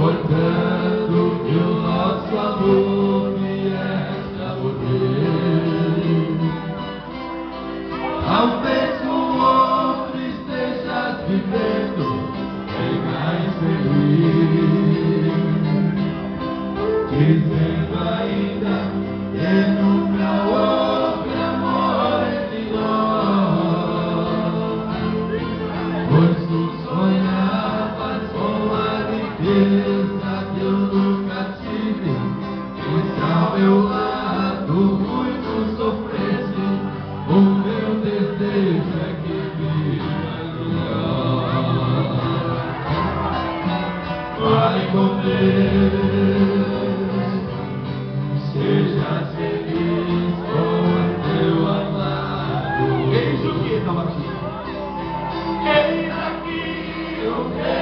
Portanto que o nosso amor viesse a morrer. Talvez com outro vivendo bem mais feliz, dizendo ainda que nunca outra amor entre pois tu sonhavas com a alegria. Com Deus, seja feliz com teu amado. Eis o que, Tabatinho? Eis aqui o reino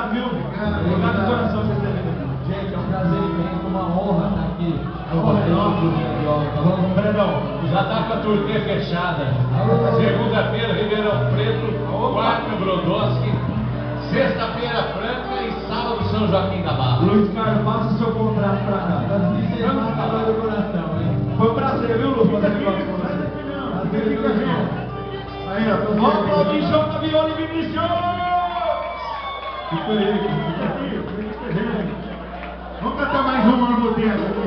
obrigado, viu? Obrigado de coração por ter vindo. Gente, é um prazer imenso, uma honra estar aqui. Honra é nossa. Tá bom? Brenão, Já tá com a turnê fechada. Segunda-feira, Ribeirão Preto, quarta, Brodowski. Sexta-feira, Franca e sábado, São Joaquim da Barra. Luiz Carlos, passa o seu contrato pra cá. A dor do coração, hein? Foi um prazer, viu, Lu? Fazer negócio com você. Fica junto. Aí, ó, Vamos aplaudir João Tavioli e Vinicius! Vamos cantar mais uma no aqui.